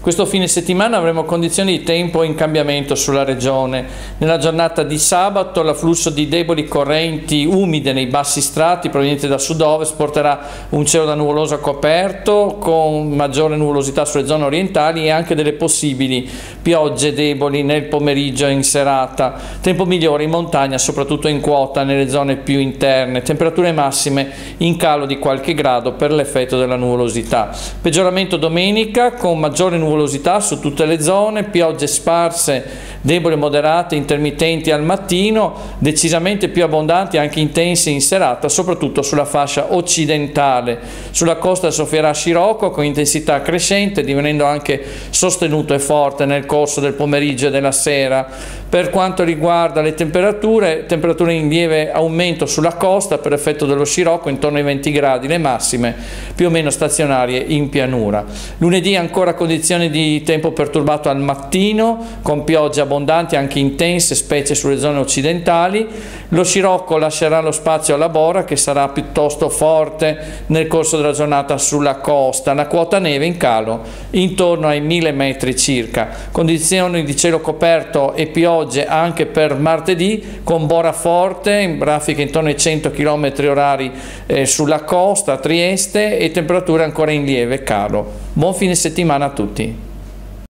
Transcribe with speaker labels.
Speaker 1: Questo fine settimana avremo condizioni di tempo in cambiamento sulla regione. Nella giornata di sabato l'afflusso di deboli correnti umide nei bassi strati provenienti da sud-ovest porterà un cielo da nuvoloso coperto con maggiore nuvolosità sulle zone orientali e anche delle possibili piogge deboli nel pomeriggio e in serata. Tempo migliore in montagna, soprattutto in quota nelle zone più interne. Temperature massime in calo di qualche grado per l'effetto della nuvolosità. Peggioramento domenica con maggiore nuvolosità nuvolosità su tutte le zone, piogge sparse, deboli, moderate, intermittenti al mattino, decisamente più abbondanti anche intense in serata, soprattutto sulla fascia occidentale. Sulla costa soffierà scirocco con intensità crescente, divenendo anche sostenuto e forte nel corso del pomeriggio e della sera. Per quanto riguarda le temperature, temperature in lieve aumento sulla costa per effetto dello scirocco intorno ai 20 gradi, le massime più o meno stazionarie in pianura. Lunedì ancora condizioni condizioni di tempo perturbato al mattino, con piogge abbondanti anche intense, specie sulle zone occidentali. Lo scirocco lascerà lo spazio alla bora che sarà piuttosto forte nel corso della giornata sulla costa. La quota neve in calo intorno ai 1000 metri circa. Condizioni di cielo coperto e piogge anche per martedì con bora forte, in grafica intorno ai 100 km orari eh, sulla costa, a Trieste e temperature ancora in lieve calo. Buon fine settimana a tutti.